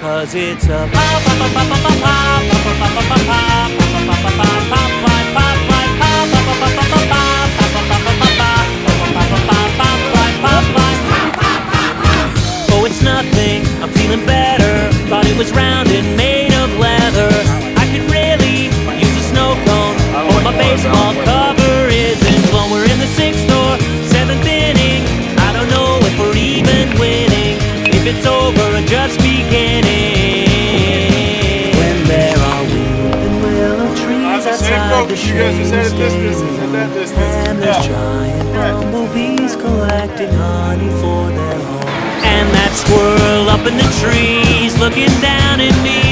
Cause it's a pop, pop, pop, pop, pop, pop, pop, pop, pop, pop. Oh, was round it's over or just beginning. When there are weeping willow trees outside the focus you guys just had at this shade distance and that distance. and there's Yeah. giant bumblebees collecting honey for their home. And that squirrel up in the trees looking down at me, then back